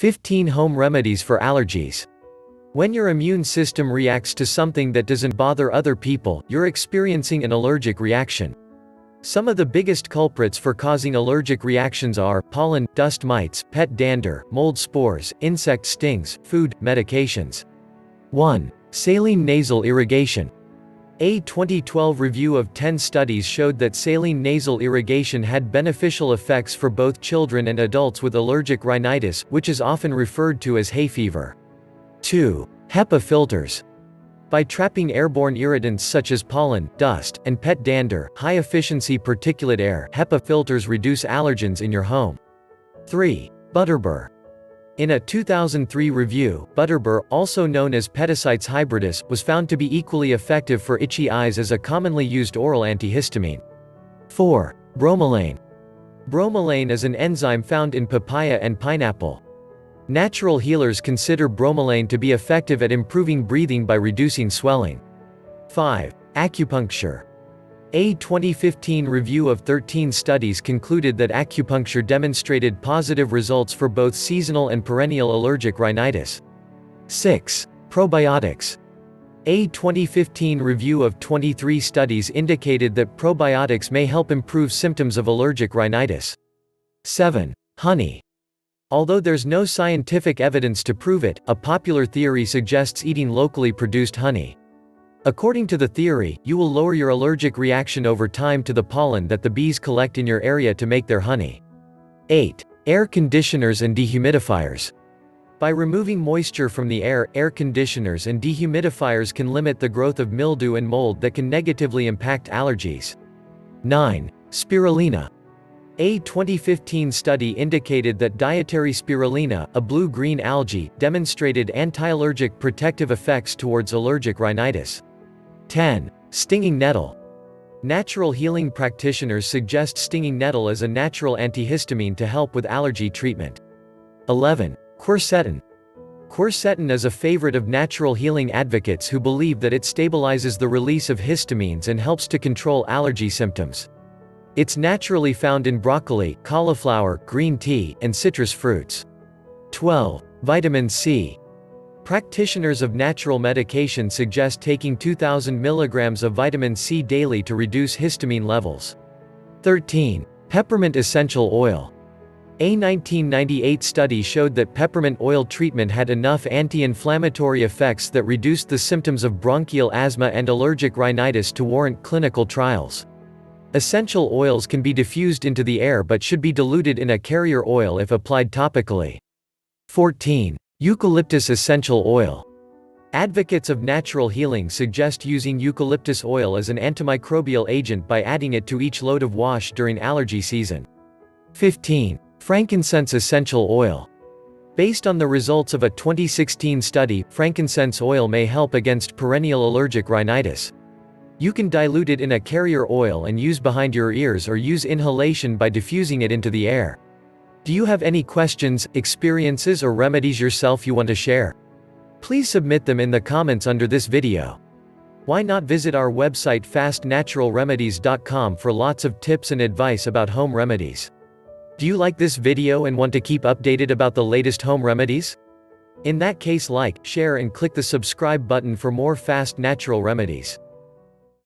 15 Home Remedies for Allergies. When your immune system reacts to something that doesn't bother other people, you're experiencing an allergic reaction. Some of the biggest culprits for causing allergic reactions are pollen, dust mites, pet dander, mold spores, insect stings, food, medications. 1. Saline nasal irrigation. A 2012 review of 10 studies showed that saline nasal irrigation had beneficial effects for both children and adults with allergic rhinitis, which is often referred to as hay fever. 2. HEPA filters. By trapping airborne irritants such as pollen, dust, and pet dander, high-efficiency particulate air HEPA filters reduce allergens in your home. 3. Butterbur. In a 2003 review, Butterbur, also known as Petasites hybridus, was found to be equally effective for itchy eyes as a commonly used oral antihistamine. 4. Bromelain. Bromelain is an enzyme found in papaya and pineapple. Natural healers consider bromelain to be effective at improving breathing by reducing swelling. 5. Acupuncture. A 2015 review of 13 studies concluded that acupuncture demonstrated positive results for both seasonal and perennial allergic rhinitis. 6. Probiotics. A 2015 review of 23 studies indicated that probiotics may help improve symptoms of allergic rhinitis. 7. Honey. Although there's no scientific evidence to prove it, a popular theory suggests eating locally produced honey. According to the theory, you will lower your allergic reaction over time to the pollen that the bees collect in your area to make their honey. 8. Air conditioners and dehumidifiers. By removing moisture from the air, air conditioners and dehumidifiers can limit the growth of mildew and mold that can negatively impact allergies. 9. Spirulina. A 2015 study indicated that dietary spirulina, a blue-green algae, demonstrated anti-allergic protective effects towards allergic rhinitis. 10. Stinging nettle. Natural healing practitioners suggest stinging nettle as a natural antihistamine to help with allergy treatment. 11. Quercetin. Quercetin is a favorite of natural healing advocates who believe that it stabilizes the release of histamines and helps to control allergy symptoms. It's naturally found in broccoli, cauliflower, green tea, and citrus fruits. 12. Vitamin C. Practitioners of natural medication suggest taking 2000 mg of vitamin C daily to reduce histamine levels. 13. Peppermint essential oil. A 1998 study showed that peppermint oil treatment had enough anti-inflammatory effects that reduced the symptoms of bronchial asthma and allergic rhinitis to warrant clinical trials. Essential oils can be diffused into the air but should be diluted in a carrier oil if applied topically. 14. Eucalyptus essential oil. Advocates of natural healing suggest using eucalyptus oil as an antimicrobial agent by adding it to each load of wash during allergy season. 15. Frankincense essential oil. Based on the results of a 2016 study, frankincense oil may help against perennial allergic rhinitis. You can dilute it in a carrier oil and use behind your ears or use inhalation by diffusing it into the air. Do you have any questions, experiences or remedies yourself you want to share? Please submit them in the comments under this video. Why not visit our website fastnaturalremedies.com for lots of tips and advice about home remedies. Do you like this video and want to keep updated about the latest home remedies? In that case like, share and click the subscribe button for more fast natural remedies.